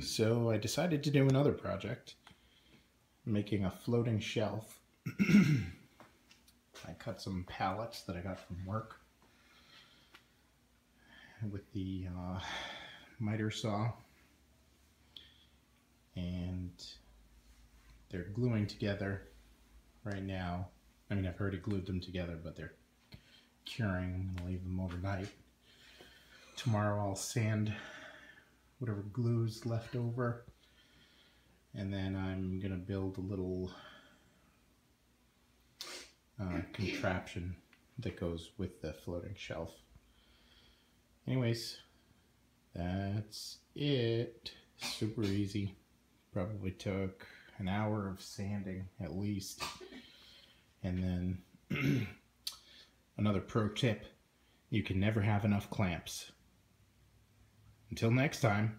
So I decided to do another project, making a floating shelf. I cut some pallets that I got from work with the uh, miter saw and they're gluing together right now. I mean, I've already glued them together, but they're curing. I'm gonna leave them overnight. Tomorrow I'll sand whatever glue's left over. And then I'm gonna build a little uh, contraption that goes with the floating shelf. Anyways, that's it. Super easy. Probably took an hour of sanding at least. And then another pro tip, you can never have enough clamps. Until next time.